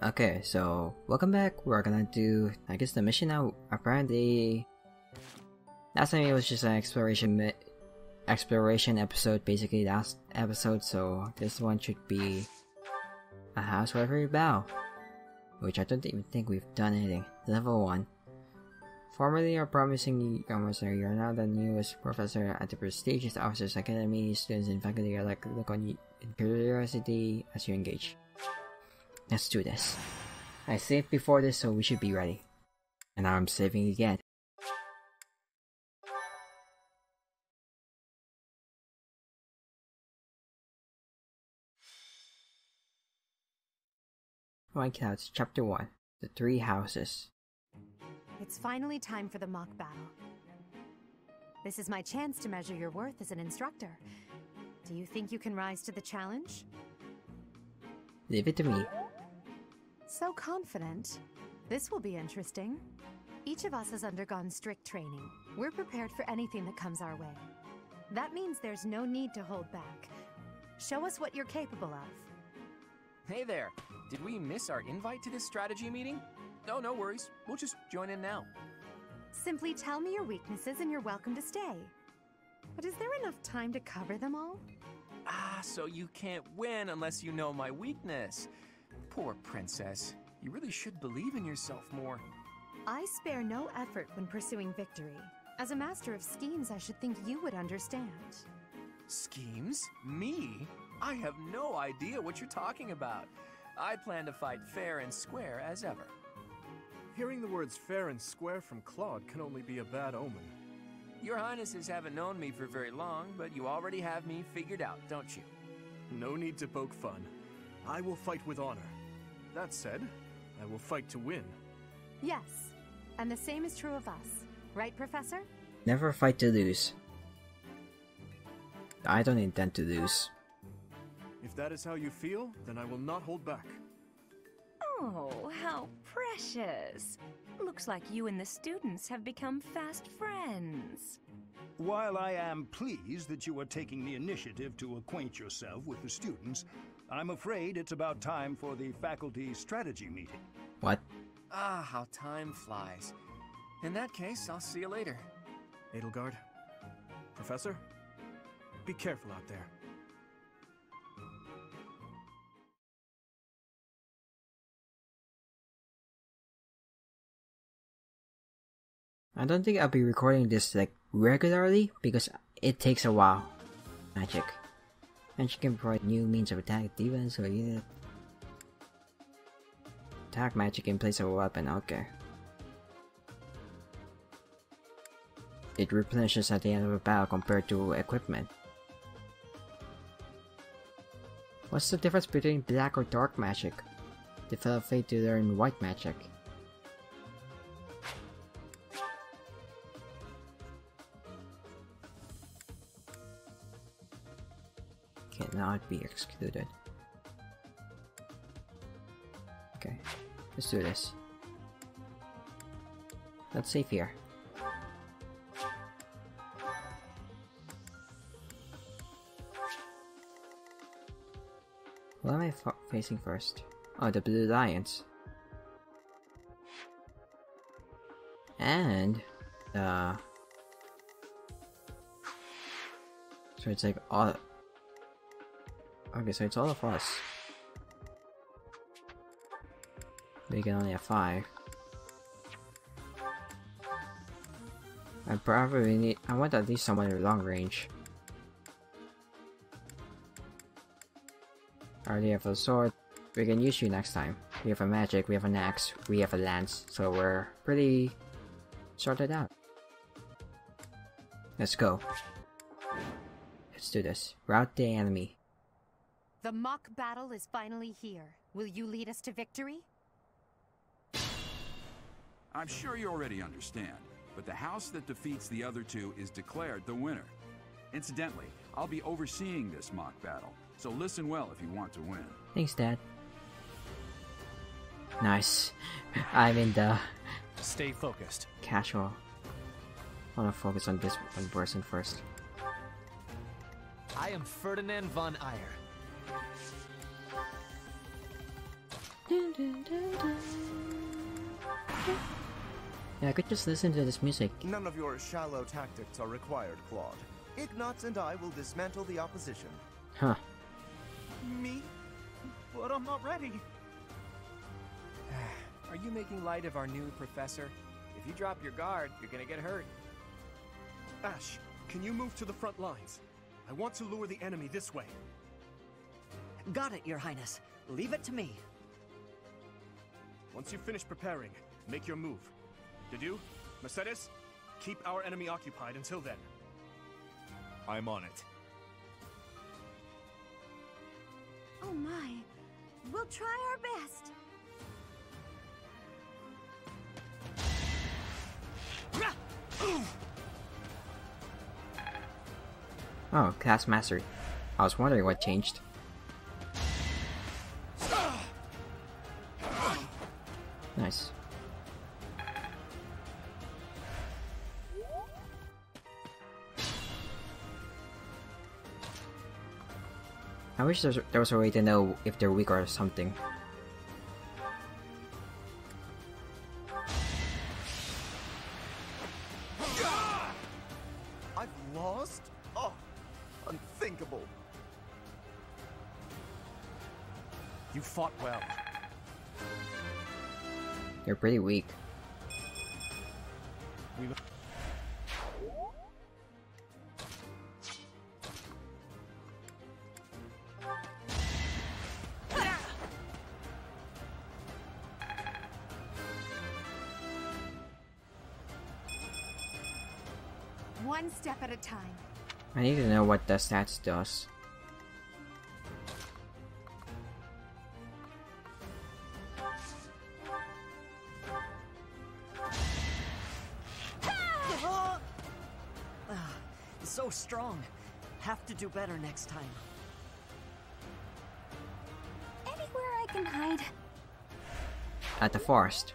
Okay, so welcome back. We're gonna do, I guess, the mission now. Apparently, last time it was just an exploration exploration episode, basically last episode. So this one should be a house wherever you bow, which I don't even think we've done anything. Level one. Formerly a promising officer, you're now the newest professor at the prestigious Officers Academy. Students and faculty are like look on you in curiosity as you engage. Let's do this. I saved before this, so we should be ready. And now I'm saving again. White Clouds, Chapter 1 The Three Houses. It's finally time for the mock battle. This is my chance to measure your worth as an instructor. Do you think you can rise to the challenge? Leave it to me. So confident. This will be interesting. Each of us has undergone strict training. We're prepared for anything that comes our way. That means there's no need to hold back. Show us what you're capable of. Hey there! Did we miss our invite to this strategy meeting? Oh, no worries. We'll just join in now. Simply tell me your weaknesses and you're welcome to stay. But is there enough time to cover them all? Ah, so you can't win unless you know my weakness. Poor princess. You really should believe in yourself more. I spare no effort when pursuing victory. As a master of schemes, I should think you would understand. Schemes? Me? I have no idea what you're talking about. I plan to fight fair and square as ever. Hearing the words fair and square from Claude can only be a bad omen. Your Highnesses haven't known me for very long, but you already have me figured out, don't you? No need to poke fun. I will fight with honor. That said, I will fight to win. Yes, and the same is true of us. Right, Professor? Never fight to lose. I don't intend to lose. If that is how you feel, then I will not hold back. Oh, how precious. Looks like you and the students have become fast friends. While I am pleased that you are taking the initiative to acquaint yourself with the students, I'm afraid it's about time for the faculty strategy meeting. What? Ah, how time flies. In that case, I'll see you later. Edelgard, Professor, be careful out there. I don't think I'll be recording this like regularly because it takes a while. Magic. And she can provide new means of attack, defense, or unit. Attack magic in place of a weapon, okay. It replenishes at the end of a battle compared to equipment. What's the difference between black or dark magic? Develop faith to learn white magic. Cannot be excluded. Okay, let's do this. Let's save here. What am I facing first? Oh, the Blue Lions. And, uh... So it's like all... Okay, so it's all of us. We can only have five. I probably need- I want at least someone in long range. I already have a sword. We can use you next time. We have a magic, we have an axe, we have a lance, so we're pretty sorted out. Let's go. Let's do this. Route the enemy. The mock battle is finally here. Will you lead us to victory? I'm sure you already understand, but the house that defeats the other two is declared the winner. Incidentally, I'll be overseeing this mock battle, so listen well if you want to win. Thanks, Dad. Nice. I'm in the Stay focused. casual. I wanna focus on this one person first. I am Ferdinand von Aegir. Yeah, I could just listen to this music. None of your shallow tactics are required, Claude. Ignatz and I will dismantle the opposition. Huh. Me? But I'm not ready. Are you making light of our new professor? If you drop your guard, you're gonna get hurt. Ash, can you move to the front lines? I want to lure the enemy this way. Got it, Your Highness. Leave it to me. Once you finish preparing, make your move. Dedue, Mercedes, keep our enemy occupied until then. I'm on it. Oh my. We'll try our best. Oh, class mastery. I was wondering what changed. Nice. I wish there was, there was a way to know if they're weak or something. Pretty weak. One step at a time. I need to know what the stats does. Next time. Anywhere I can hide. At the forest.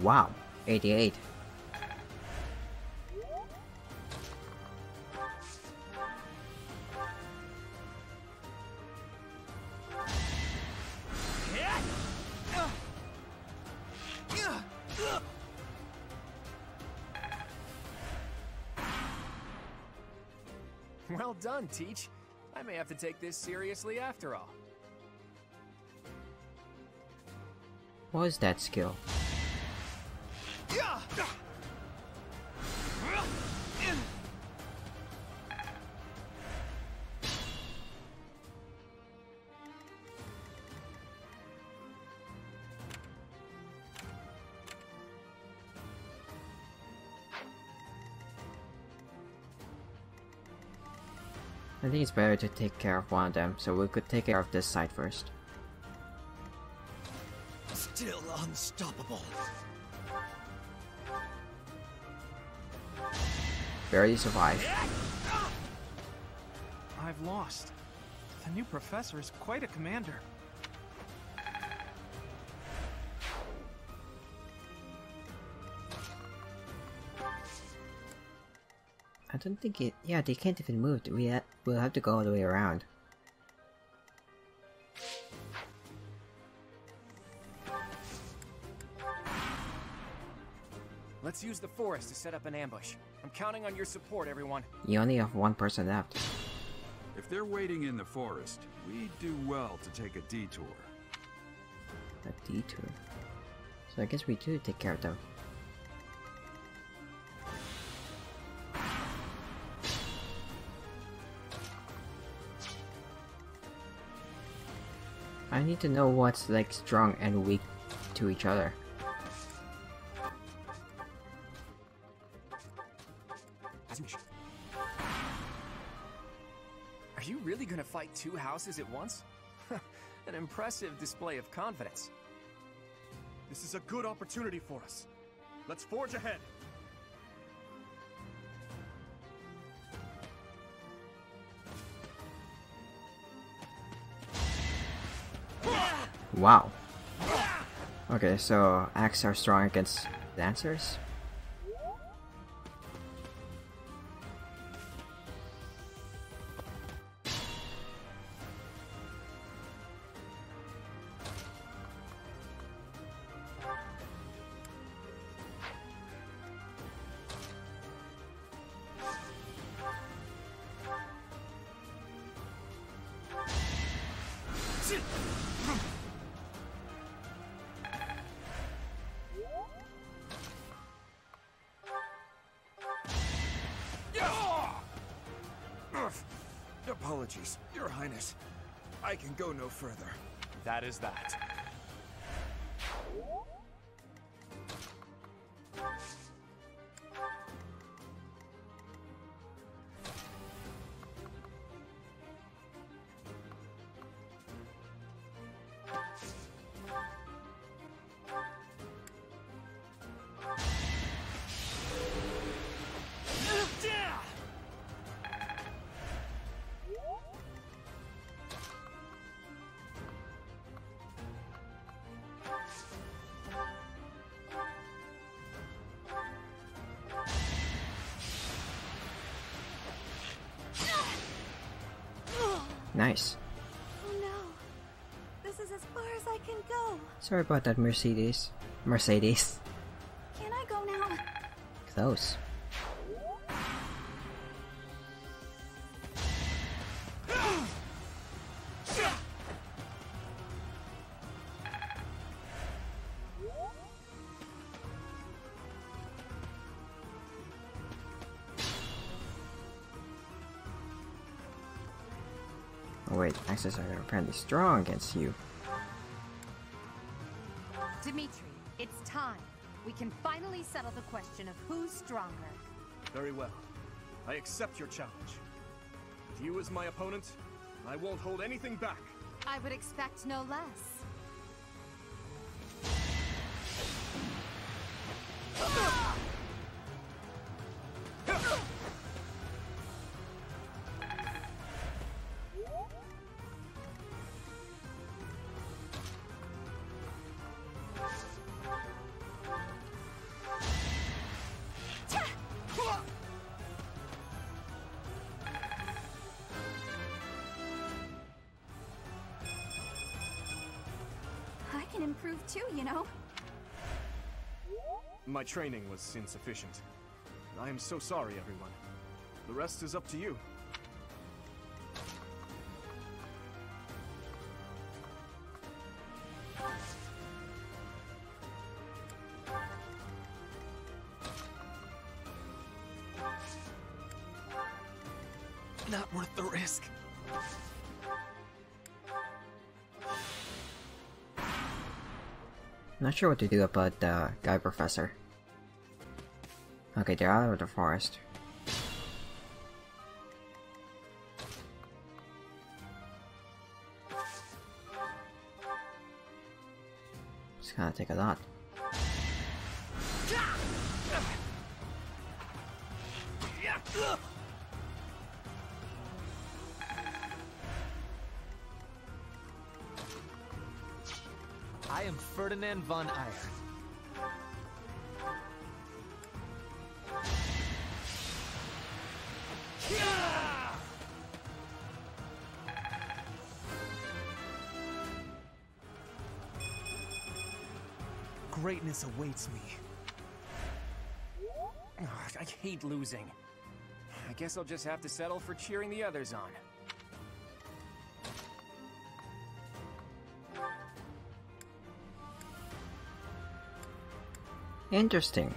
Wow, 88. Teach. I may have to take this seriously after all. What is that skill? I think it's better to take care of one of them, so we could take care of this side first. Still unstoppable. Barely survive. I've lost. The new professor is quite a commander. Don't think it. Yeah, they can't even move. We ha we'll have to go all the way around. Let's use the forest to set up an ambush. I'm counting on your support, everyone. You only have one person left. If they're waiting in the forest, we do well to take a detour. A detour. So I guess we do take care of them. I need to know what's like strong and weak to each other. Are you really gonna fight two houses at once? An impressive display of confidence. This is a good opportunity for us. Let's forge ahead. Wow. Okay, so Axe are strong against Lancers? Apologies, Your Highness. I can go no further. That is that. Nice. Oh no. This is as far as I can go. Sorry about that, Mercedes. Mercedes. Can I go now? Close. Are apparently strong against you. Dimitri, it's time. We can finally settle the question of who's stronger. Very well. I accept your challenge. With you as my opponent, I won't hold anything back. I would expect no less. I too, you know. My training was insufficient. I am so sorry, everyone. The rest is up to you. Sure what to do about the guy professor. Okay, they're out of the forest. It's gonna take a lot. Von. Greatness awaits me. Ugh, I hate losing. I guess I'll just have to settle for cheering the others on. Interesting.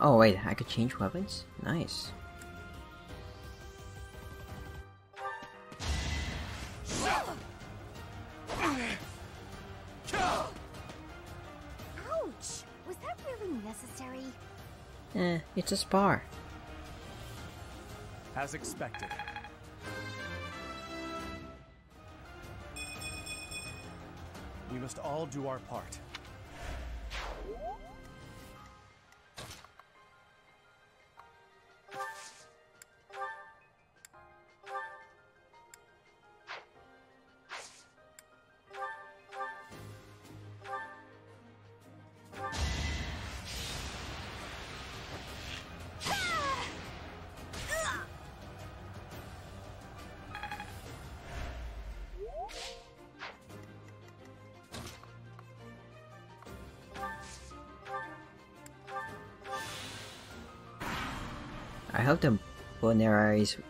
Oh wait, I could change weapons? Nice. Ouch! Was that really necessary? Eh, it's a spar. As expected. We must all do our part.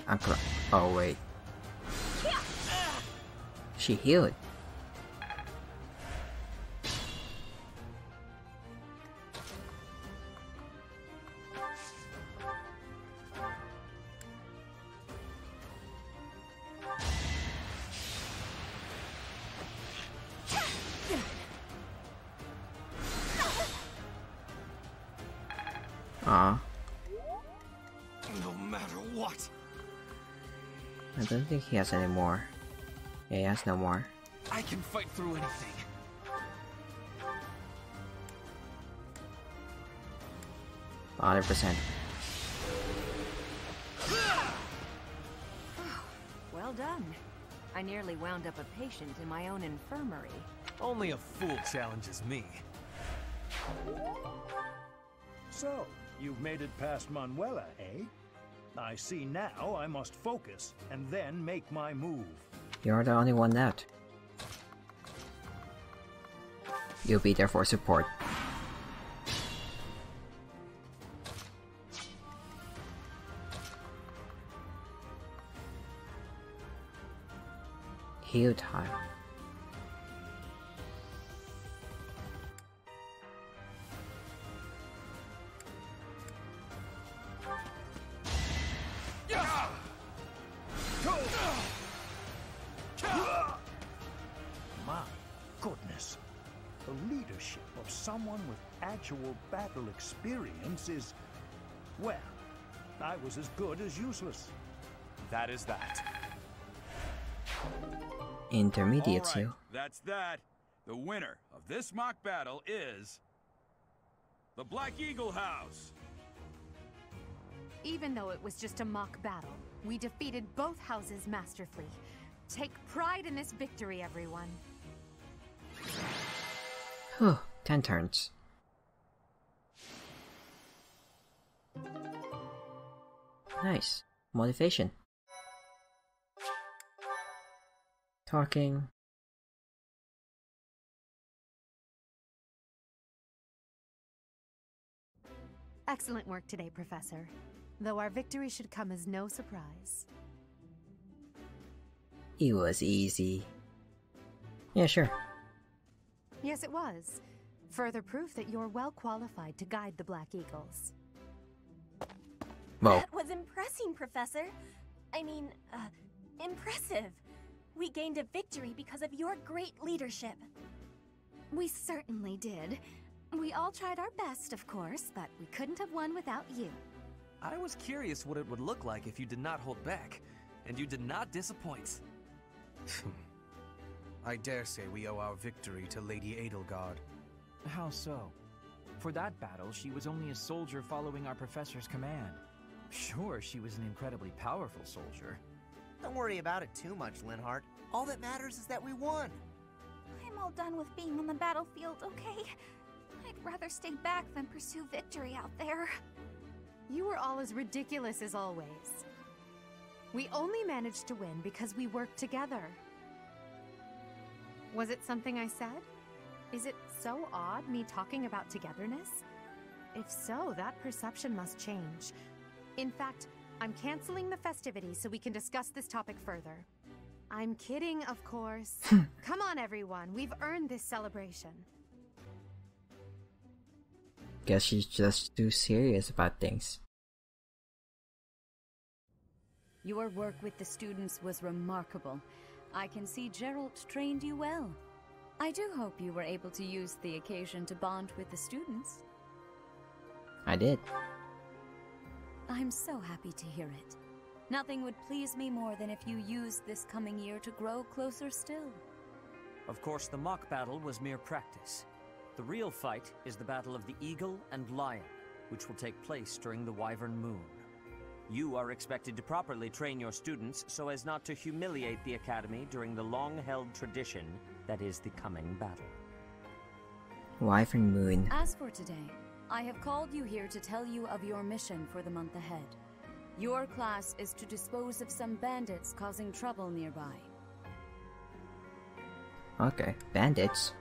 I'm pro- Oh wait. She healed. Think he has any more. Yeah, he has no more. I can fight through anything. Hundred percent. Well done. I nearly wound up a patient in my own infirmary. Only a fool challenges me. So, you've made it past Manuela, eh? I see now I must focus and then make my move. You're the only one left. You'll be there for support. Heal time. Experience is. Well, I was as good as useless. That is that. Intermediate All right, too. that's that. The winner of this mock battle is the Black Eagle House. Even though it was just a mock battle, we defeated both houses masterfully. Take pride in this victory, everyone. Whew, 10 turns. Nice. Motivation. Talking. Excellent work today, Professor. Though our victory should come as no surprise. It was easy. Yeah, sure. Yes, it was. Further proof that you're well qualified to guide the Black Eagles. Whoa. That was impressing, Professor. I mean, uh, impressive. We gained a victory because of your great leadership. We certainly did. We all tried our best, of course, but we couldn't have won without you. I was curious what it would look like if you did not hold back, and you did not disappoint. I dare say we owe our victory to Lady Edelgard. How so? For that battle, she was only a soldier following our professor's command. Sure, she was an incredibly powerful soldier. Don't worry about it too much, Linhardt. All that matters is that we won. I'm all done with being on the battlefield, okay? I'd rather stay back than pursue victory out there. You were all as ridiculous as always. We only managed to win because we worked together. Was it something I said? Is it so odd, me talking about togetherness? If so, that perception must change. In fact, I'm canceling the festivities so we can discuss this topic further. I'm kidding, of course. Hmm. Come on, everyone, we've earned this celebration. Guess she's just too serious about things. Your work with the students was remarkable. I can see Jeralt trained you well. I do hope you were able to use the occasion to bond with the students. I did. I'm so happy to hear it. Nothing would please me more than if you used this coming year to grow closer still. Of course, the mock battle was mere practice. The real fight is the battle of the Eagle and Lion, which will take place during the Wyvern Moon. You are expected to properly train your students so as not to humiliate the Academy during the long-held tradition that is the coming battle. Wyvern Moon. As for today, I have called you here to tell you of your mission for the month ahead. Your class is to dispose of some bandits causing trouble nearby. Okay, bandits.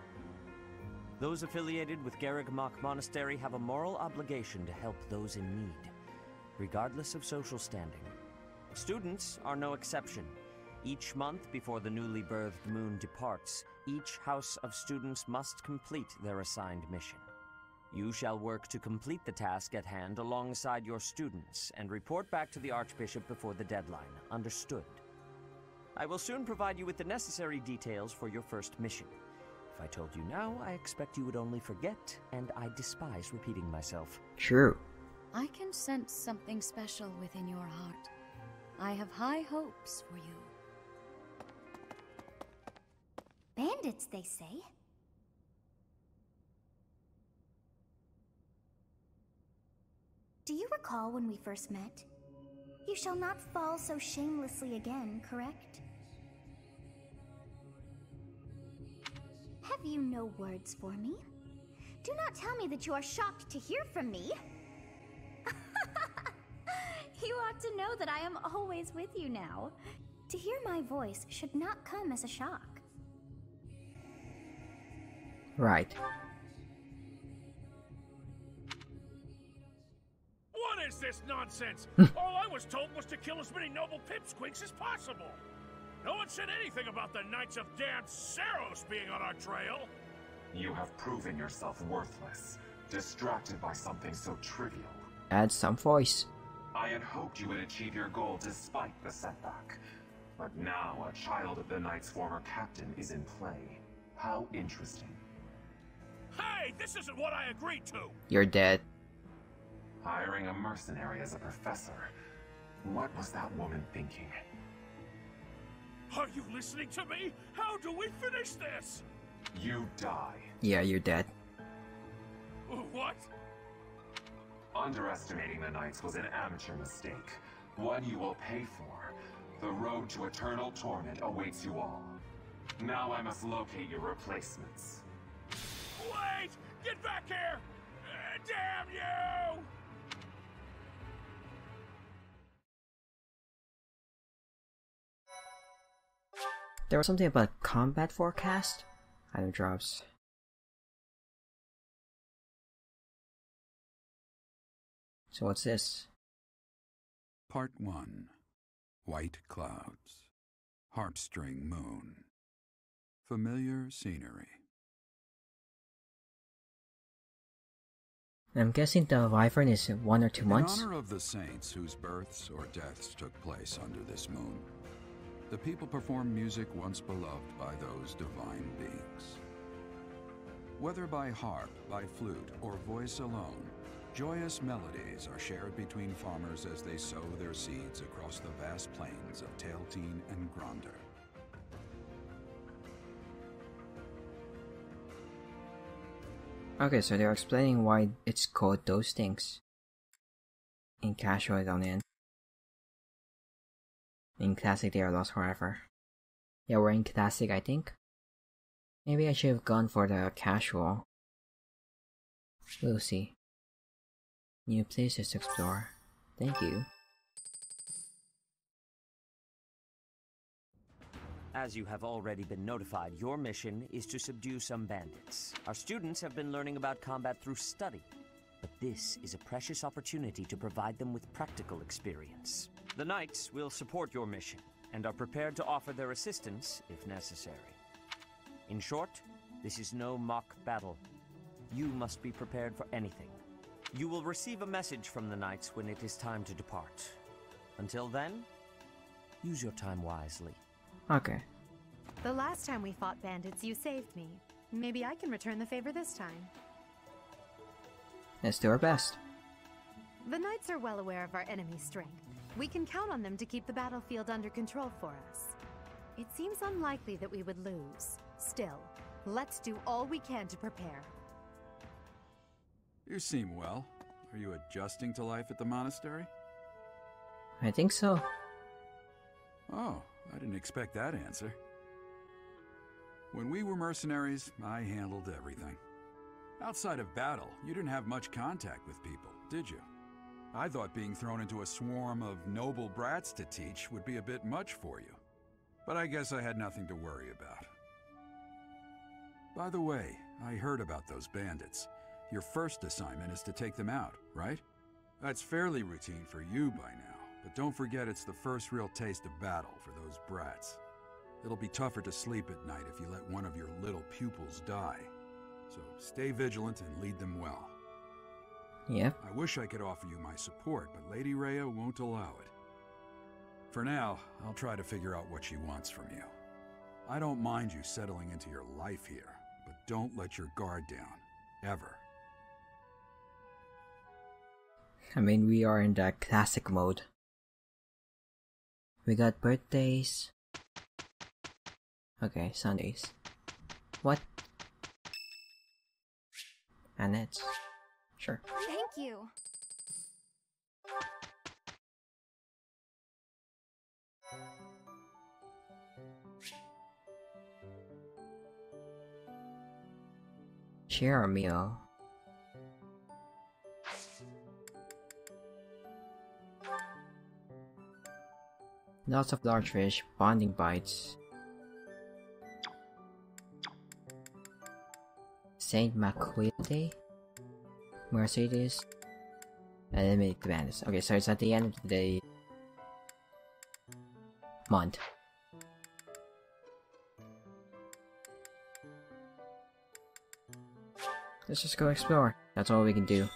Those affiliated with Garreg Mach Monastery have a moral obligation to help those in need, regardless of social standing. Students are no exception. Each month before the newly birthed moon departs, each house of students must complete their assigned mission. You shall work to complete the task at hand alongside your students and report back to the Archbishop before the deadline. Understood? I will soon provide you with the necessary details for your first mission. If I told you now, I expect you would only forget, and I despise repeating myself. True. I can sense something special within your heart. I have high hopes for you. Bandits, they say. Do you recall when we first met? You shall not fall so shamelessly again, correct? Have you no words for me? Do not tell me that you are shocked to hear from me. you ought to know that I am always with you now. To hear my voice should not come as a shock. Right. Is this nonsense? Hmm. All I was told was to kill as many noble pipsqueaks as possible. No one said anything about the Knights of Damned Seiros being on our trail. You have proven yourself worthless, distracted by something so trivial. Add some voice. I had hoped you would achieve your goal despite the setback. But now a child of the Knight's former captain is in play. How interesting. Hey, this isn't what I agreed to! You're dead. Hiring a mercenary as a professor. What was that woman thinking? Are you listening to me? How do we finish this? You die. Yeah, you're dead. What? Underestimating the Knights was an amateur mistake. One you will pay for. The road to eternal torment awaits you all. Now I must locate your replacements. Wait! Get back here! Uh, damn you! There was something about combat forecast? Item drops. So what's this? Part 1 White Clouds Harpstring Moon Familiar Scenery I'm guessing the Wyvern is one or two months? In honor of the saints whose births or deaths took place under this moon, the people perform music once beloved by those divine beings. Whether by harp, by flute, or voice alone, joyous melodies are shared between farmers as they sow their seeds across the vast plains of Tailtean and Gronder. Okay, so they're explaining why it's called those things. In casual on in. In classic they are lost forever. Yeah, we're in classic I think. Maybe I should have gone for the casual. We'll see. New places to explore. Thank you. As you have already been notified, your mission is to subdue some bandits. Our students have been learning about combat through study, but this is a precious opportunity to provide them with practical experience. The Knights will support your mission and are prepared to offer their assistance if necessary. In short, this is no mock battle. You must be prepared for anything. You will receive a message from the Knights when it is time to depart. Until then, use your time wisely. Okay. The last time we fought bandits, you saved me. Maybe I can return the favor this time. Let's do our best. The Knights are well aware of our enemy's strength. We can count on them to keep the battlefield under control for us. It seems unlikely that we would lose. Still, let's do all we can to prepare. You seem well. Are you adjusting to life at the monastery? I think so. Oh, I didn't expect that answer. When we were mercenaries, I handled everything. Outside of battle, you didn't have much contact with people, did you? I thought being thrown into a swarm of noble brats to teach would be a bit much for you. But I guess I had nothing to worry about. By the way, I heard about those bandits. Your first assignment is to take them out, right? That's fairly routine for you by now, but don't forget it's the first real taste of battle for those brats. It'll be tougher to sleep at night if you let one of your little pupils die. So stay vigilant and lead them well. Yeah. I wish I could offer you my support, but Lady Rhea won't allow it. For now, I'll try to figure out what she wants from you. I don't mind you settling into your life here, but don't let your guard down. Ever. I mean, we are in the classic mode. We got birthdays. Okay, Sundays. What? Sure. Thank you. Share a meal. Lots of large fish, bonding bites. Saint Maquilde? Mercedes? Uh, and eliminate the bandits. Okay, so it's at the end of the month. Let's just go explore. That's all we can do.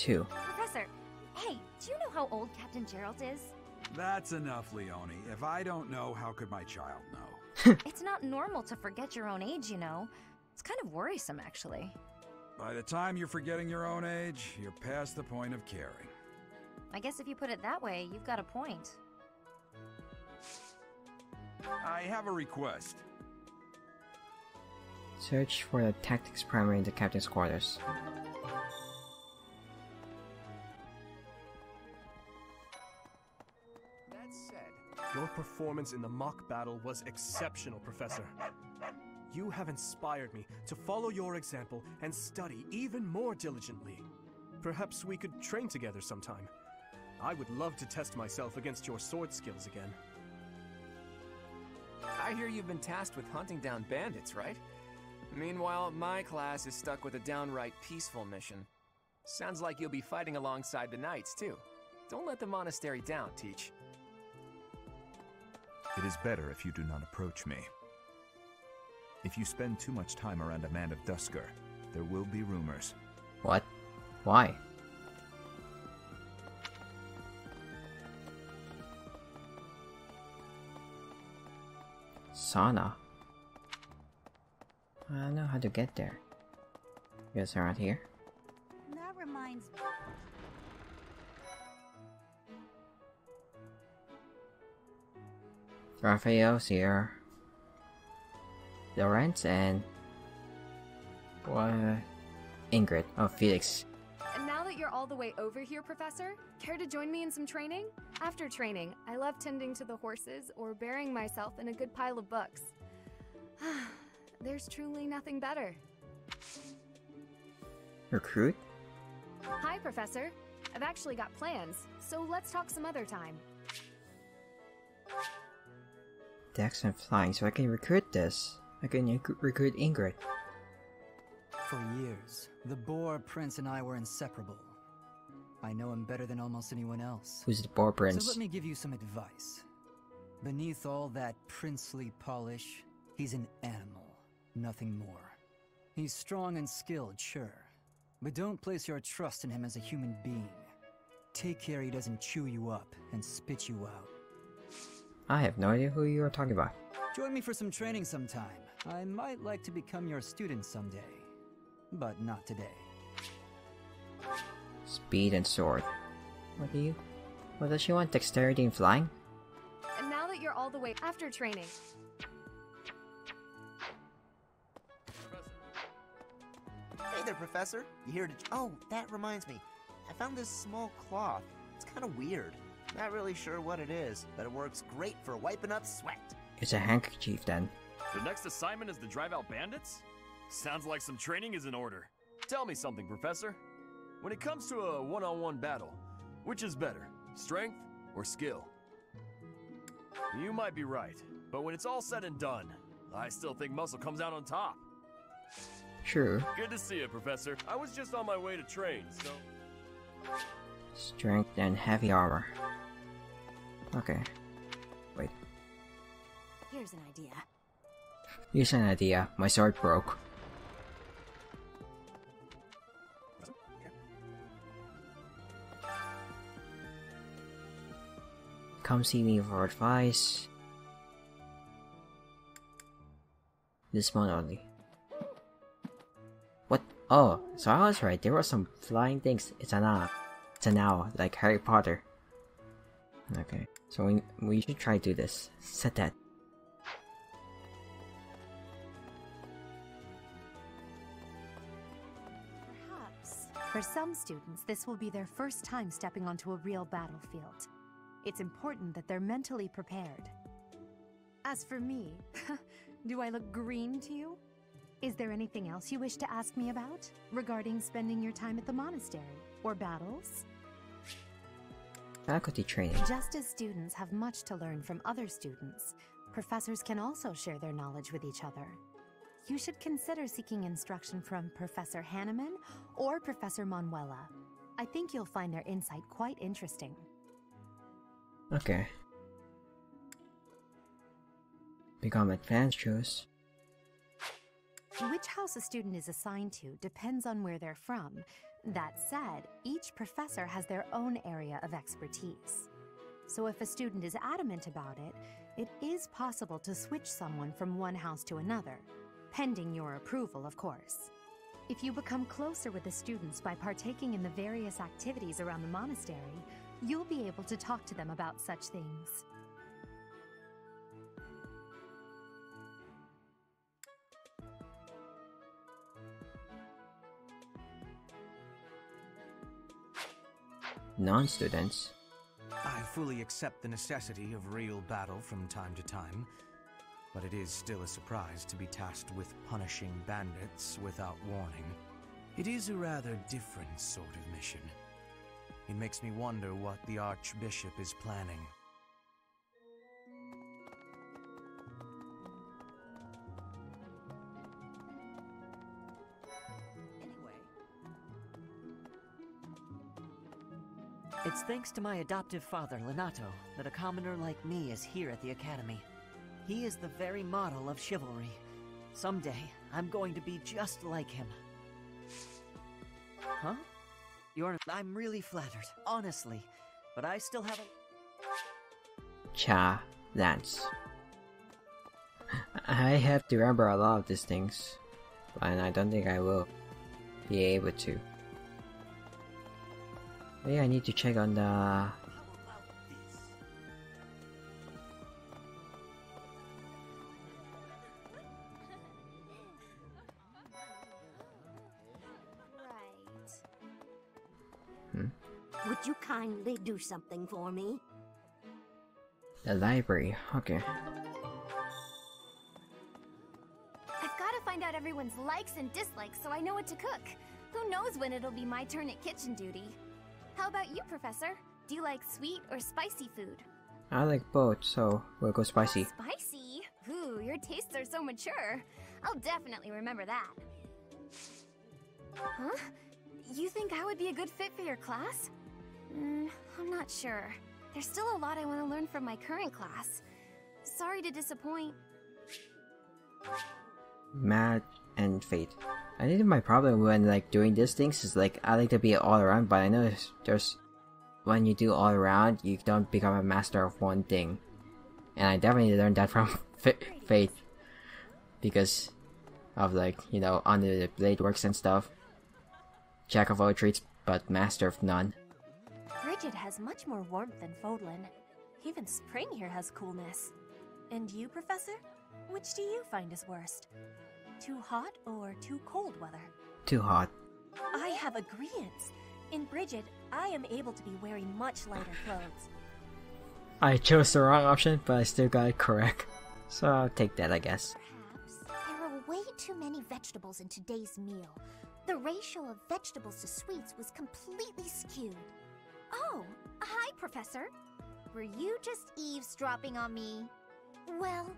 I got two. Professor, hey, do you know how old Captain Jeralt is? That's enough, Leonie. If I don't know, how could my child know? it's not normal to forget your own age, you know. It's kind of worrisome, actually. By the time you're forgetting your own age, you're past the point of caring. I guess if you put it that way, you've got a point. I have a request. Search for the tactics primer in the captain's quarters. Your performance in the mock battle was exceptional, Professor. You have inspired me to follow your example and study even more diligently. Perhaps we could train together sometime. I would love to test myself against your sword skills again. I hear you've been tasked with hunting down bandits, right? Meanwhile, my class is stuck with a downright peaceful mission. Sounds like you'll be fighting alongside the knights, too. Don't let the monastery down, Teach. It is better if you do not approach me. If you spend too much time around a man of Duscur, there will be rumors. What? Why? Sauna. I don't know how to get there. You guys aren't here. That reminds me. Raphael's here. Lorenz and what? Ingrid. Oh, Felix. And now that you're all the way over here, Professor, care to join me in some training? After training, I love tending to the horses or burying myself in a good pile of books. There's truly nothing better. Recruit? Hi, Professor. I've actually got plans, so let's talk some other time. Dex and flying, so I can recruit this. I can recruit Ingrid. For years, the Boar Prince and I were inseparable. I know him better than almost anyone else. Who's the Boar Prince? So let me give you some advice. Beneath all that princely polish, he's an animal, nothing more. He's strong and skilled, sure, but don't place your trust in him as a human being. Take care he doesn't chew you up and spit you out. I have no idea who you are talking about. Join me for some training sometime. I might like to become your student someday, but not today. Speed and sword. What do you? What does she want? Dexterity and flying? And now that you're all the way after training, Hey there, Professor. You here to. Oh, that reminds me. I found this small cloth. It's kind of weird. Not really sure what it is, but it works great for wiping up sweat. It's a handkerchief then. The next assignment is to drive out bandits? Sounds like some training is in order. Tell me something, Professor. When it comes to a one on one battle, which is better, strength or skill? You might be right, but when it's all said and done, I still think muscle comes out on top. True. Good to see you, Professor. I was just on my way to train, so. Strength and heavy armor. Okay. Wait. Here's an idea. Here's an idea. My sword broke. come see me for advice. This one only. What? Oh, so I was right. There were some flying things. It's an owl. It's now, like Harry Potter. Okay, so we, we should try to do this. Set that. Perhaps. For some students, this will be their first time stepping onto a real battlefield. It's important that they're mentally prepared. As for me, do I look green to you? Is there anything else you wish to ask me about regarding spending your time at the monastery or battles? Faculty training. Just as students have much to learn from other students, professors can also share their knowledge with each other. You should consider seeking instruction from Professor Hanneman or Professor Manuela. I think you'll find their insight quite interesting. Okay. Become advanced shows. Which house a student is assigned to depends on where they're from. That said, each professor has their own area of expertise. So if a student is adamant about it, it is possible to switch someone from one house to another, pending your approval, of course. If you become closer with the students by partaking in the various activities around the monastery, you'll be able to talk to them about such things. Non-students. I fully accept the necessity of real battle from time to time, but it is still a surprise to be tasked with punishing bandits without warning. It is a rather different sort of mission. It makes me wonder what the Archbishop is planning. It's thanks to my adoptive father, Lonato, that a commoner like me is here at the Academy. He is the very model of chivalry. Someday, I'm going to be just like him. Huh? You're. I'm really flattered, honestly. But I still haven't. Cha Lance. I have to remember a lot of these things, and I don't think I will be able to. Maybe I need to check on the hmm? Would you kindly do something for me? the library. Okay. I've got to find out everyone's likes and dislikes so I know what to cook. Who knows when it'll be my turn at kitchen duty? How about you, Professor? Do you like sweet or spicy food? I like both, so we'll go spicy. Spicy? Ooh, your tastes are so mature. I'll definitely remember that. Huh? You think I would be a good fit for your class? Mm, I'm not sure. There's still a lot I want to learn from my current class. Sorry to disappoint. Mad and Fate. I think my problem when like doing these things is like I like to be all around, but I know there's, when you do all around, you don't become a master of one thing, and I definitely learned that from Faith because of like you know under the blade works and stuff. Jack of all trades, but master of none. Brigid has much more warmth than Fodlan. Even spring here has coolness. And you, Professor? Which do you find is worst? Too hot or too cold weather? Too hot. I have agreements. In Brigid, I am able to be wearing much lighter clothes. I chose the wrong option, but I still got it correct. So I'll take that, I guess. There were way too many vegetables in today's meal. The ratio of vegetables to sweets was completely skewed. Oh, hi, Professor. Were you just eavesdropping on me? Well,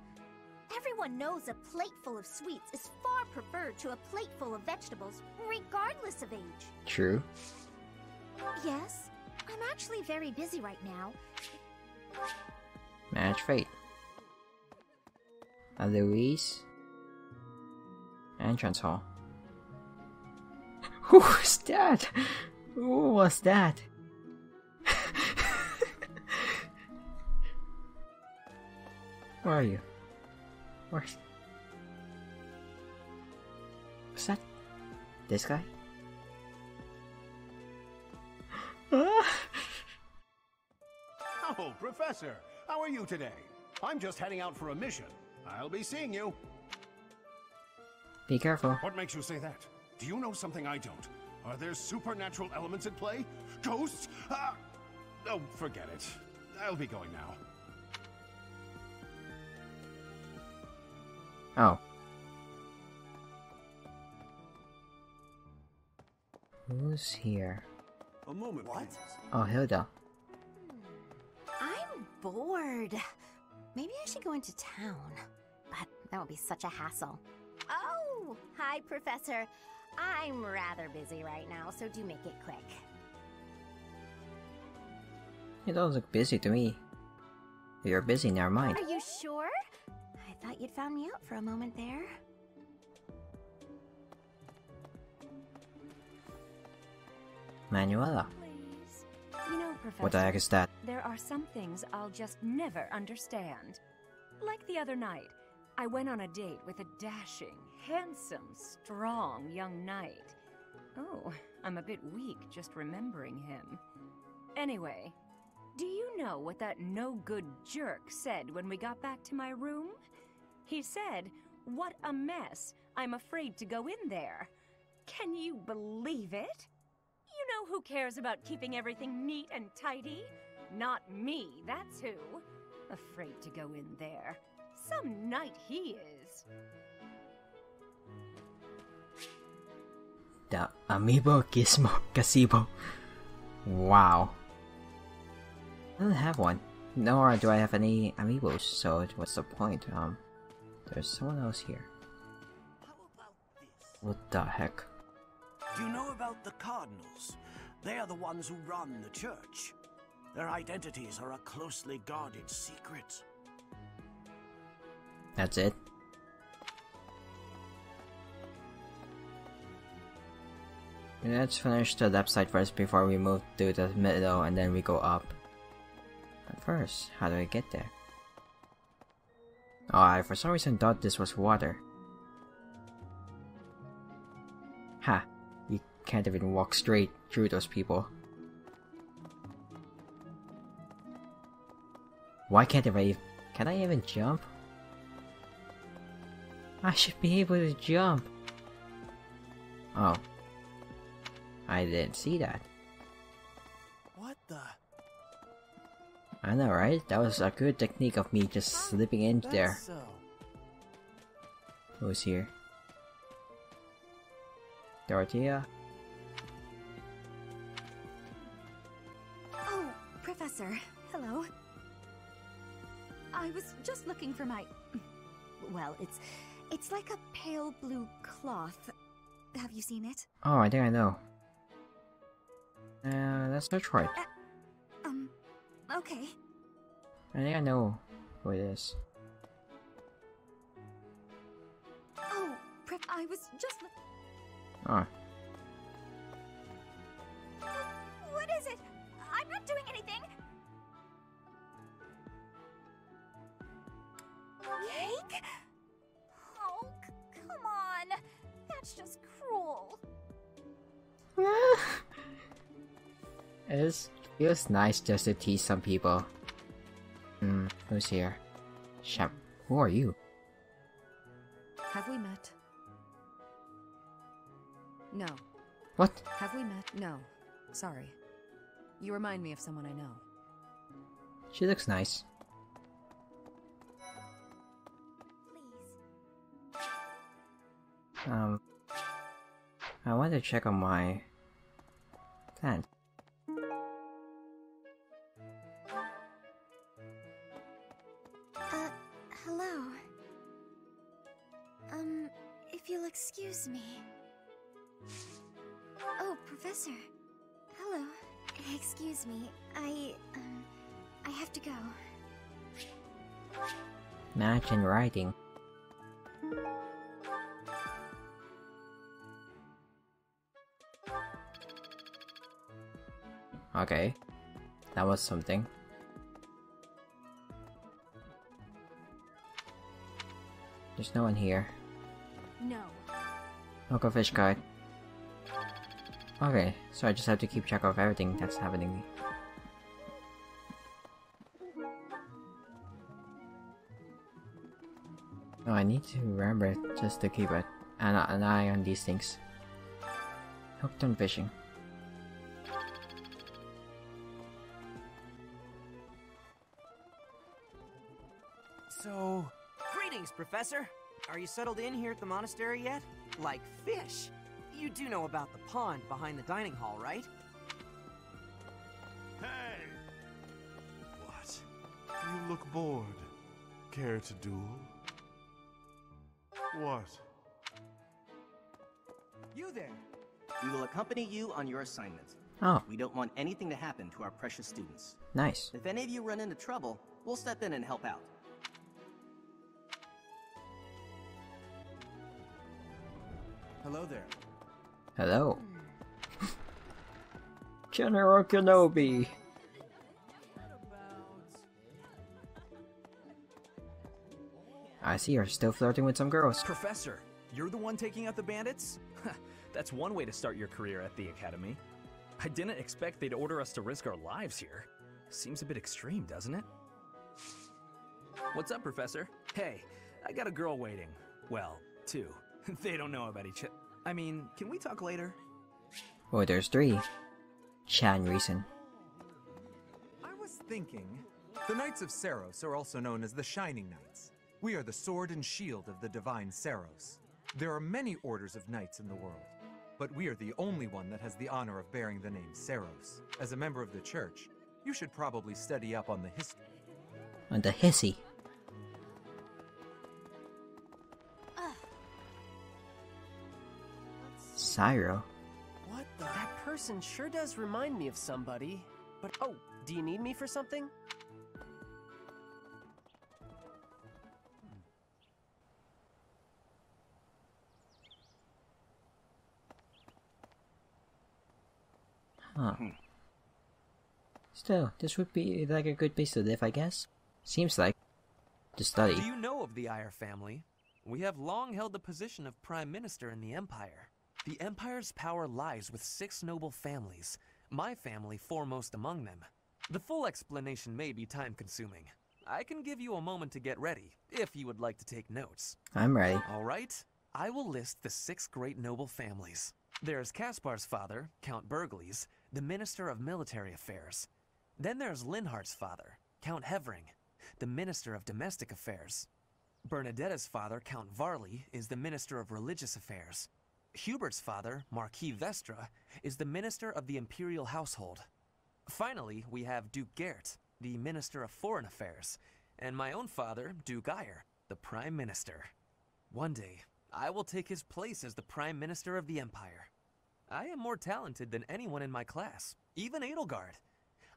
everyone knows a plate full of sweets is far preferred to a plate full of vegetables, regardless of age. True. Yes, I'm actually very busy right now. Match Fate. A Louise. Entrance Hall. Who was that? Who was that? Where are you? Where's... What's that? This guy? Oh, Professor, how are you today? I'm just heading out for a mission. I'll be seeing you. Be careful. What makes you say that? Do you know something I don't? Are there supernatural elements at play? Ghosts? Ah! Oh, forget it. I'll be going now. Oh. Who's here? A moment, what? Oh, Hilda. I'm bored. Maybe I should go into town. But that would be such a hassle. Oh, hi, Professor. I'm rather busy right now, so do make it quick. You don't look busy to me. You're busy, never mind. Are you sure? You'd found me out for a moment there. Manuela. You know. What the heck is that? There are some things I'll just never understand. Like the other night, I went on a date with a dashing, handsome, strong young knight. Oh, I'm a bit weak just remembering him. Anyway, do you know what that no good jerk said when we got back to my room? He said, What a mess. I'm afraid to go in there. Can you believe it? You know who cares about keeping everything neat and tidy? Not me, that's who. Afraid to go in there. Some knight he is. The Amiibo Gizmo Gazebo. Wow. I don't have one. Nor do I have any amiibos, so what's the point? Um, there's someone else here. What the heck? Do you know about the Cardinals? They are the ones who run the church. Their identities are a closely guarded secret. That's it? Let's finish the left side first before we move to the middle and then we go up. But first, how do I get there? Oh, I for some reason thought this was water. Ha! You can't even walk straight through those people. Why can't I Can I even jump? I should be able to jump. Oh. I didn't see that. I know, right? That was a good technique of me just slipping in there. So. Who's here? Dorothea? Oh, Professor. Hello. I was just looking for my. Well, it's. It's like a pale blue cloth. Have you seen it? Oh, I think I know. Uh, let's search for it. Um, okay. I think I know who it is. Oh, Prep, I was just. Oh. What is it? I'm not doing anything. Cake? Oh, come on. That's just cruel. It is, feels nice just to tease some people. Hmm, who's here? Shep, who are you? Have we met? No. What? Have we met? No. Sorry. You remind me of someone I know. She looks nice. Um, I want to check on my plant. Excuse me. Oh, Professor. Hello. Excuse me. I, um, I have to go. Match and writing. Okay, that was something. There's no one here. No. Local fish guide. Okay, so I just have to keep track of everything that's happening. No, I need to remember just to keep it, an, an eye on these things. Hooked on fishing. So, greetings, Professor. Are you settled in here at the monastery yet? Like fish. You do know about the pond behind the dining hall, right? Hey! What? You look bored. Care to duel? What? You there! We will accompany you on your assignment. Oh. We don't want anything to happen to our precious students. Nice. If any of you run into trouble, we'll step in and help out. Hello there. Hello. General Kenobi. I see you're still flirting with some girls. Professor, you're the one taking out the bandits? That's one way to start your career at the Academy. I didn't expect they'd order us to risk our lives here. Seems a bit extreme, doesn't it? What's up, Professor? Hey, I got a girl waiting. Well, two. they don't know about each other. I mean, can we talk later? Oh, there's three. Chan reason. I was thinking. The Knights of Seiros are also known as the Shining Knights. We are the sword and shield of the divine Seiros. There are many orders of knights in the world, but we are the only one that has the honor of bearing the name Seiros. As a member of the church, you should probably study up on the history. On the hissy. Syro. What the? That person sure does remind me of somebody. But oh, do you need me for something? Huh. Still, this would be like a good place to live, I guess. Seems like. To study. Do you know of the Aegir family? We have long held the position of Prime Minister in the Empire. The Empire's power lies with six noble families, my family foremost among them. The full explanation may be time consuming. I can give you a moment to get ready, if you would like to take notes. I'm ready. All right. I will list the six great noble families. There's Caspar's father, Count Bergliez, the Minister of Military Affairs. Then there's Linhardt's father, Count Hevring, the Minister of Domestic Affairs. Bernadetta's father, Count Varley, is the Minister of Religious Affairs. Hubert's father, Marquis Vestra, is the Minister of the Imperial Household. Finally, we have Duke Gerth, the Minister of Foreign Affairs, and my own father, Duke Aegir, the Prime Minister. One day, I will take his place as the Prime Minister of the Empire. I am more talented than anyone in my class, even Edelgard.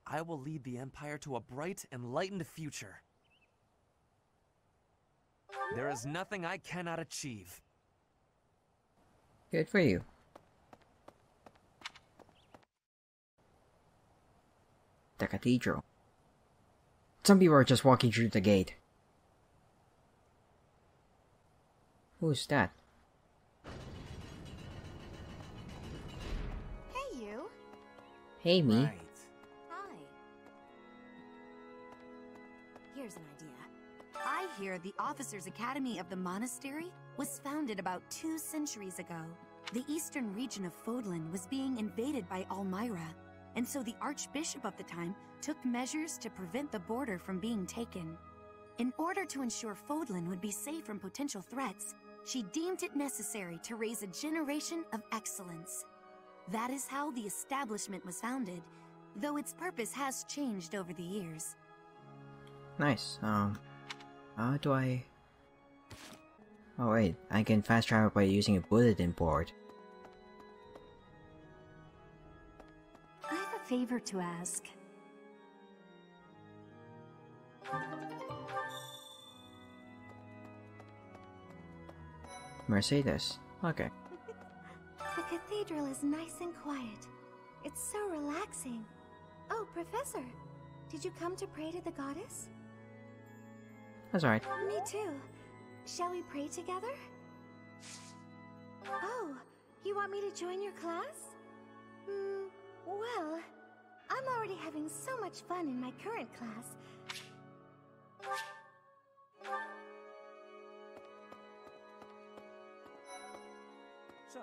I will lead the Empire to a bright, enlightened future. There is nothing I cannot achieve. Good for you. The cathedral. Some people are just walking through the gate. Who's that? Hey, you. Hey, me. Hi. Here's an idea. I hear the Officers' Academy of the Monastery was founded about two centuries ago. The eastern region of Fodlan was being invaded by Almyra, and so the Archbishop of the time took measures to prevent the border from being taken. In order to ensure Fodlan would be safe from potential threats, she deemed it necessary to raise a generation of excellence. That is how the establishment was founded, though its purpose has changed over the years. Nice. Um, how do I... Oh wait, I can fast travel by using a bulletin board. I have a favor to ask. Mercedes. Okay. The cathedral is nice and quiet. It's so relaxing. Oh, Professor, did you come to pray to the goddess? That's alright. Me too. Shall we pray together? Oh, you want me to join your class? Hmm, well, I'm already having so much fun in my current class. So,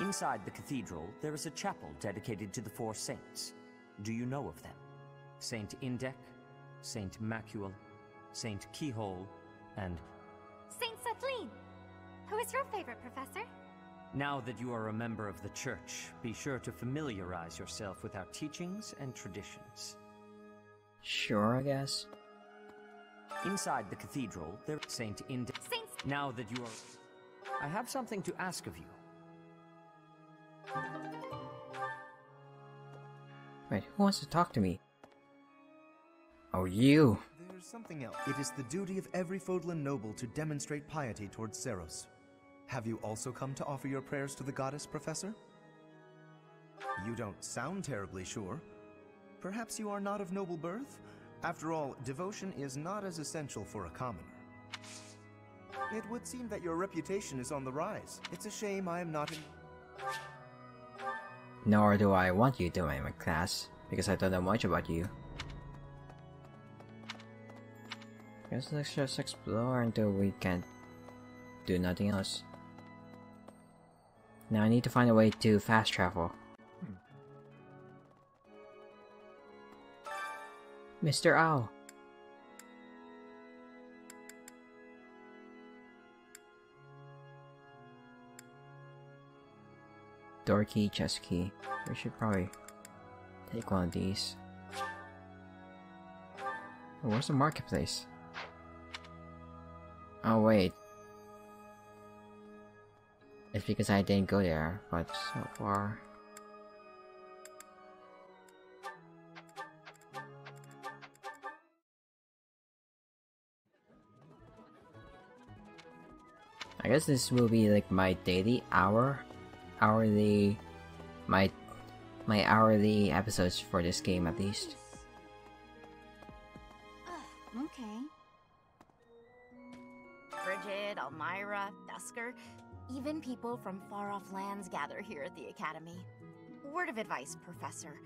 inside the cathedral, there is a chapel dedicated to the four saints. Do you know of them? Saint Indech, Saint Macuil, Saint Cichol, and Saint Cethleann! Who is your favorite, Professor? now that you are a member of the church, be sure to familiarize yourself with our teachings and traditions. Sure, I guess. Inside the cathedral, there is Saint Indech. Saints. Now that you are, I have something to ask of you. Wait, who wants to talk to me? Oh, you. There's something else. It is the duty of every Fodlan noble to demonstrate piety towards Seiros. Have you also come to offer your prayers to the goddess, Professor? You don't sound terribly sure. Perhaps you are not of noble birth? After all, devotion is not as essential for a commoner. It would seem that your reputation is on the rise. It's a shame I am not in... Nor do I want you to join my class, because I don't know much about you. Guess let's just explore until we can do nothing else. Now I need to find a way to fast travel. Mr. Owl. Door key, chest key. We should probably take one of these. Where's the marketplace? Oh wait. It's because I didn't go there, but so far... I guess this will be like my daily hour, hourly, my, my hourly episodes for this game at least. People from far off lands gather here at the Academy. Word of advice, Professor.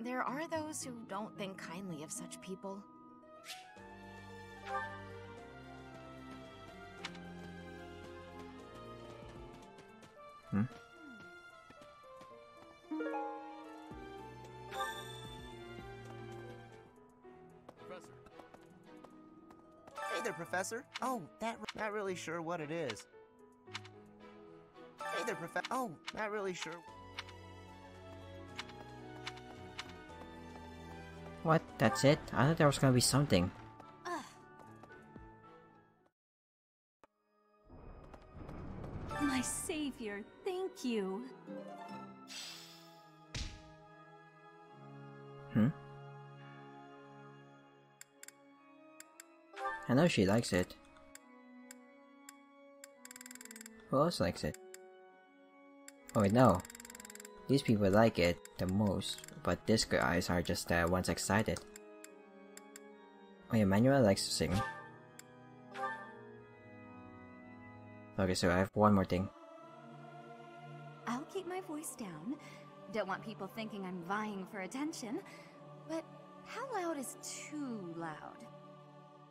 There are those who don't think kindly of such people. Hmm? Professor. Hey there, Professor. Oh, that not really sure what it is. Hey there, Professor. Oh, not really sure. What? That's it? I thought there was gonna be something. My savior, thank you. Hmm? I know she likes it. Who else likes it? Oh wait, no. These people like it the most, but these guys are just the ones excited. Oh yeah, Manuel likes to sing. Okay, so I have one more thing. I'll keep my voice down. Don't want people thinking I'm vying for attention. But how loud is too loud?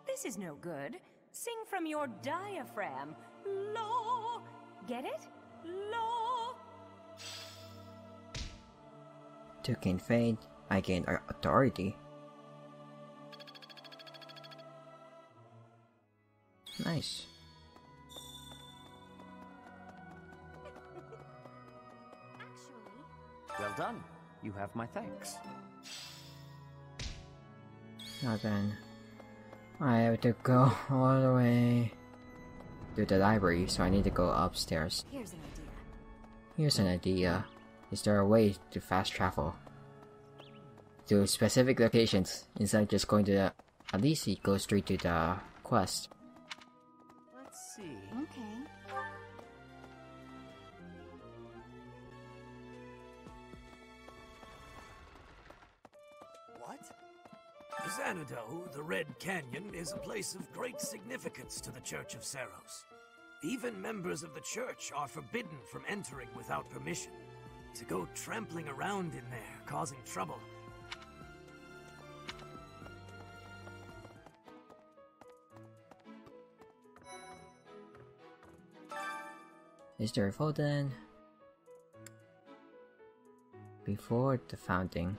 This is no good. Sing from your diaphragm. Law. Get it? Law. To gain fame, I gain authority. Nice. Well done. You have my thanks. Now then, I have to go all the way to the library, so I need to go upstairs. Here's an idea. Here's an idea. Is there a way to fast travel to specific locations instead of just going to the... At least you go straight to the quest. Let's see. Okay. What? Zanado, the Red Canyon, is a place of great significance to the Church of Seiros. Even members of the church are forbidden from entering without permission. To go trampling around in there, causing trouble, History of Odin. Before the founding.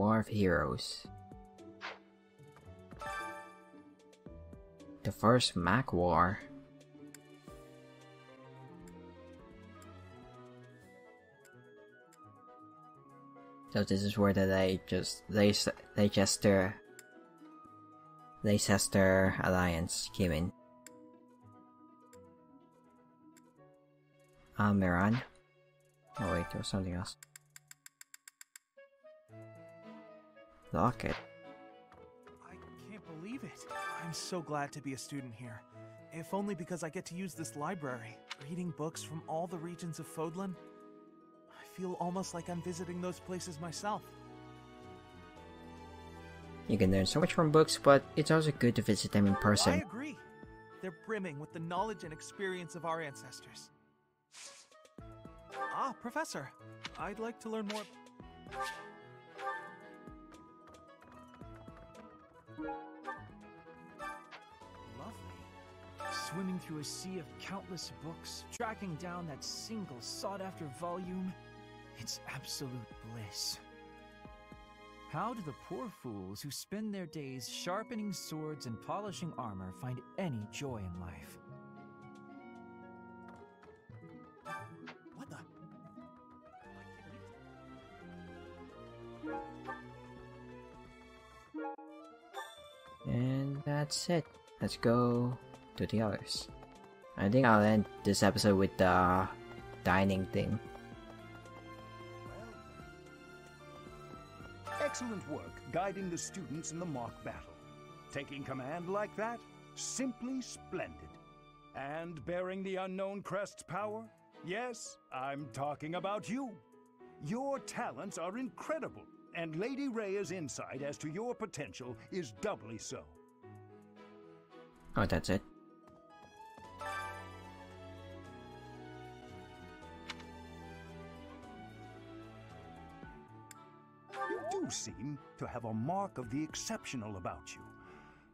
War of Heroes. The first Mac War. So this is where they just they they Leicester Leicester alliance came in. Ah, uh, Miran. Oh wait, there was something else. Locket. I can't believe it. I'm so glad to be a student here. If only because I get to use this library, reading books from all the regions of Fodlan. I feel almost like I'm visiting those places myself. You can learn so much from books, but it's also good to visit them in person. I agree. They're brimming with the knowledge and experience of our ancestors. Ah, Professor, I'd like to learn more. Swimming through a sea of countless books, tracking down that single sought after volume, it's absolute bliss. How do the poor fools who spend their days sharpening swords and polishing armor find any joy in life? That's it. Let's go to the others. I think I'll end this episode with the dining thing. Excellent work guiding the students in the mock battle. Taking command like that? Simply splendid. And bearing the unknown crest's power? Yes, I'm talking about you. Your talents are incredible, and Lady Rhea's insight as to your potential is doubly so. Oh, that's it. You do seem to have a mark of the exceptional about you.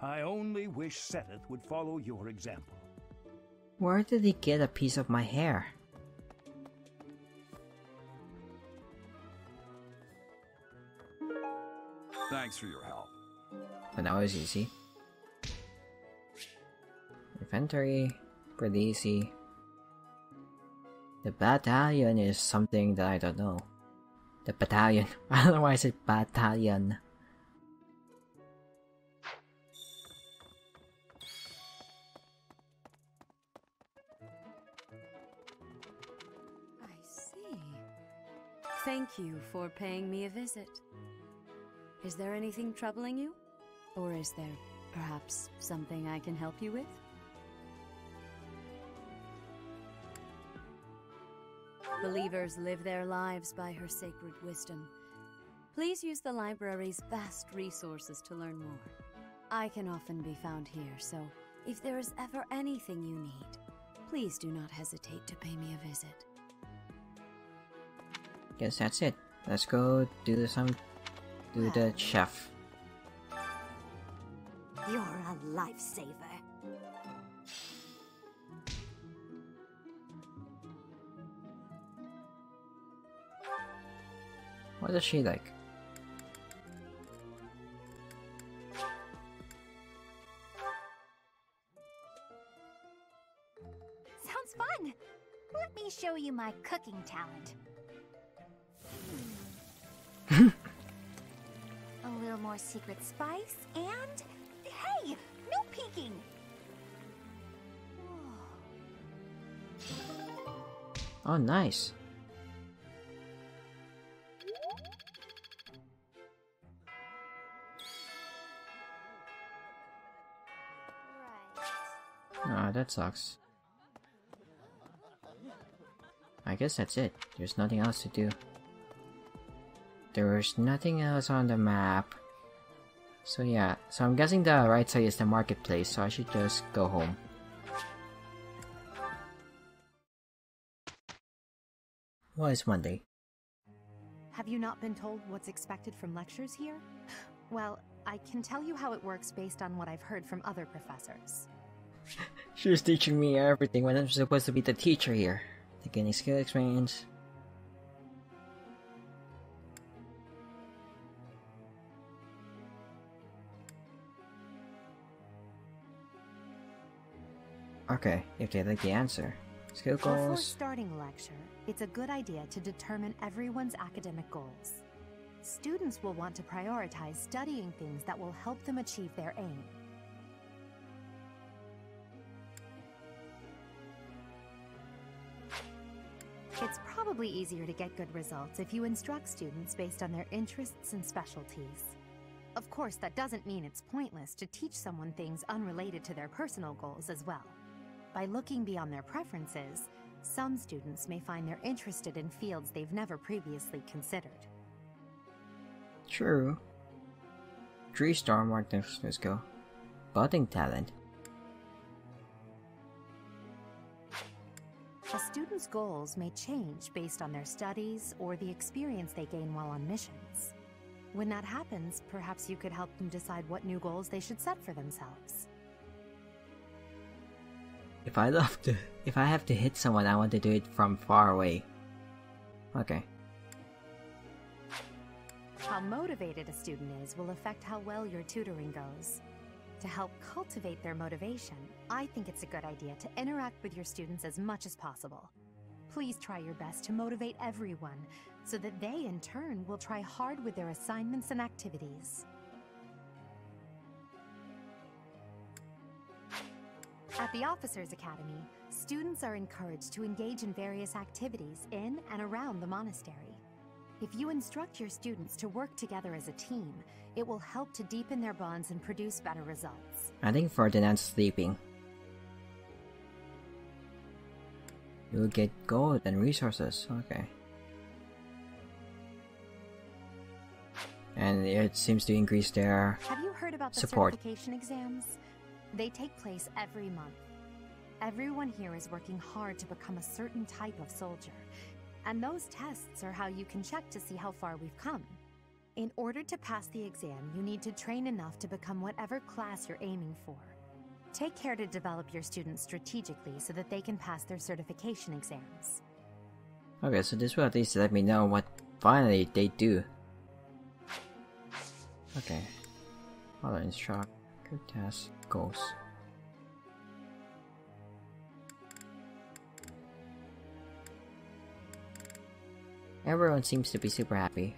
I only wish Seteth would follow your example. Where did he get a piece of my hair? Thanks for your help. But that was easy. Inventory, pretty easy. The battalion is something that I don't know. The battalion. I don't know why I said battalion. I see. Thank you for paying me a visit. Is there anything troubling you? Or is there perhaps something I can help you with? Believers live their lives by her sacred wisdom. Please use the library's vast resources to learn more. I can often be found here, so if there is ever anything you need, please do not hesitate to pay me a visit. Guess that's it. Let's go do some do the chef. You're a lifesaver. What is she like? Sounds fun! Let me show you my cooking talent. A little more secret spice, and... Hey! No peeking! Oh, nice. That sucks. I guess that's it. There's nothing else to do. There's nothing else on the map. So yeah, so I'm guessing the right side is the marketplace, so I should just go home. Well, it's Monday. Have you not been told what's expected from lectures here? Well, I can tell you how it works based on what I've heard from other professors. She's teaching me everything when I'm supposed to be the teacher here. The gaining skill experience. Okay, if they like the answer. Skill Before goals. starting a lecture, it's a good idea to determine everyone's academic goals. Students will want to prioritize studying things that will help them achieve their aim. Probably easier to get good results if you instruct students based on their interests and specialties. Of course, that doesn't mean it's pointless to teach someone things unrelated to their personal goals as well. By looking beyond their preferences, some students may find they're interested in fields they've never previously considered. True. Three star mark next let's go. Budding talent. Student's goals may change based on their studies or the experience they gain while on missions. When that happens, perhaps you could help them decide what new goals they should set for themselves. If I love to if I have to hit someone I want to do it from far away. Okay. How motivated a student is will affect how well your tutoring goes. To help cultivate their motivation, I think it's a good idea to interact with your students as much as possible. Please try your best to motivate everyone so that they, in turn, will try hard with their assignments and activities. At the Officers Academy, students are encouraged to engage in various activities in and around the monastery. If you instruct your students to work together as a team, it will help to deepen their bonds and produce better results. I think Ferdinand's sleeping. You will get gold and resources. Okay. And it seems to increase their Have you heard about the support. certification exams? They take place every month. Everyone here is working hard to become a certain type of soldier, and those tests are how you can check to see how far we've come. In order to pass the exam, you need to train enough to become whatever class you're aiming for. Take care to develop your students strategically so that they can pass their certification exams. Okay, so this will at least let me know what finally they do. Okay. Auto instruct. Good task. Goals. Everyone seems to be super happy.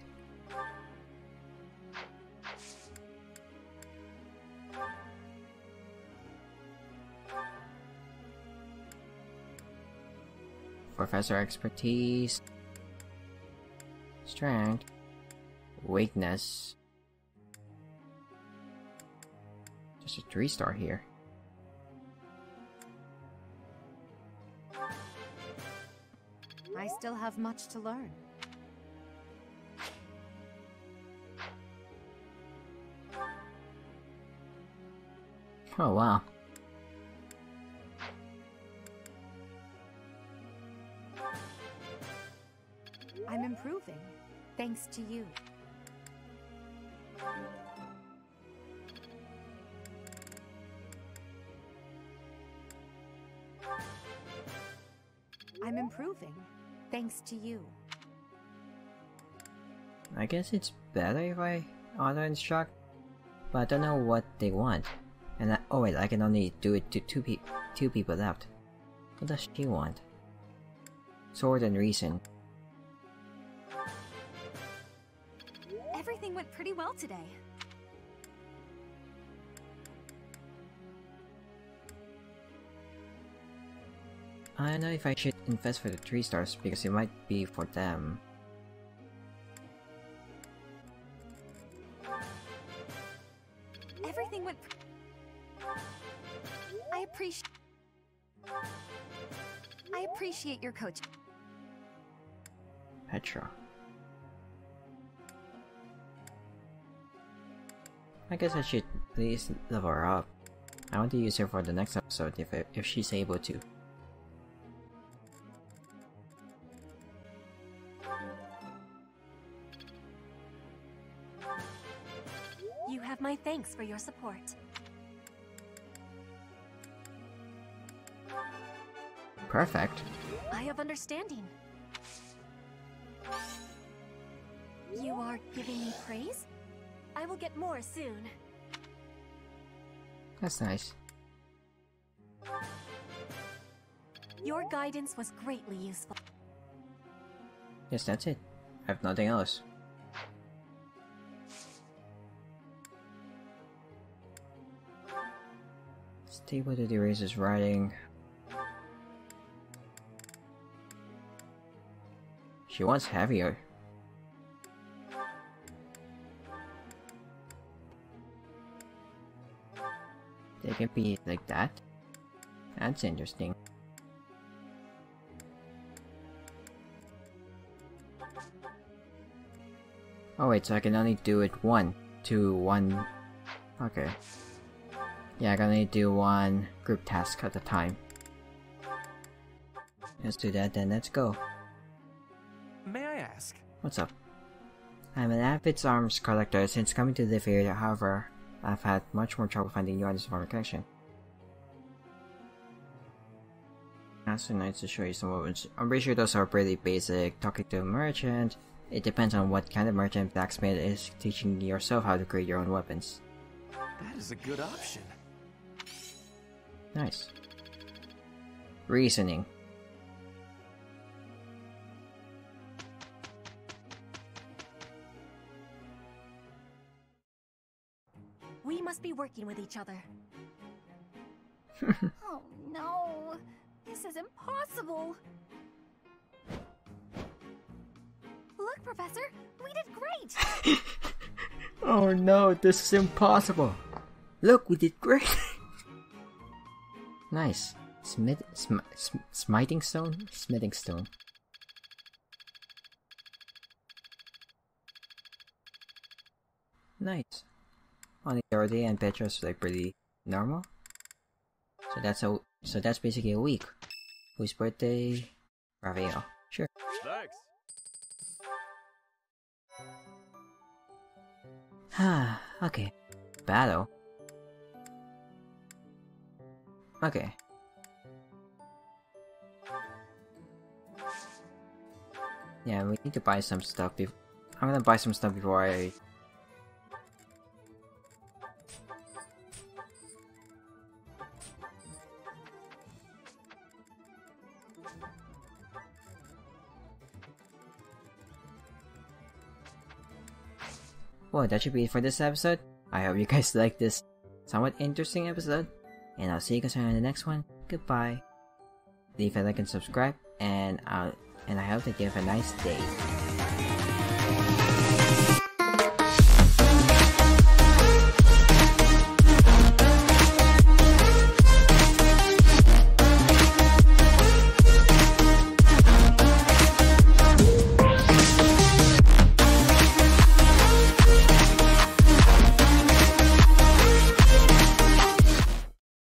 Professor expertise, strength, weakness. Just a three star here. I still have much to learn. Oh wow. I'm improving, thanks to you. I'm improving, thanks to you. I guess it's better if I auto instruct, but I don't know what they want. And I, oh wait, I can only do it to two pe two people left. What does she want? Sword and reason. Everything went pretty well today. I don't know if I should invest for the three stars because it might be for them. Everything went. I appreciate. I appreciate your coaching. Petra. I guess I should please level her up. I want to use her for the next episode if if she's able to. You have my thanks for your support. Perfect. I have understanding. You are giving me praise? I will get more soon. That's nice. Your guidance was greatly useful. Yes, that's it. I have nothing else. Stay with the eraser's writing. She wants heavier. They can be like that. That's interesting. Oh wait, so I can only do it one, to one. Okay. Yeah, I can only do one group task at a time. Let's do that then, let's go. May I ask? What's up? I'm an avid arms collector. Since coming to live here, however, I've had much more trouble finding new items for my collection. That's the nice to show you some weapons. I'm pretty sure those are pretty basic. Talking to a merchant. It depends on what kind of merchant blacksmith is teaching yourself how to create your own weapons. That is a good option. Nice. Reasoning. Working with each other. oh no, this is impossible. Look, Professor, we did great. oh no, this is impossible. Look, we did great. nice. Smith, sm, sm, smiting stone, smithing stone. Nice. Only Dorothea and Petra's like pretty normal. So that's a so that's basically a week. Whose birthday? Raphael. Sure. Thanks. Ah, okay. Battle. Okay. Yeah, we need to buy some stuff. Be I'm gonna buy some stuff before I Well, that should be it for this episode. I hope you guys like this somewhat interesting episode. And I'll see you guys on the next one. Goodbye. Leave a like and subscribe. And, uh, and I hope that you have a nice day.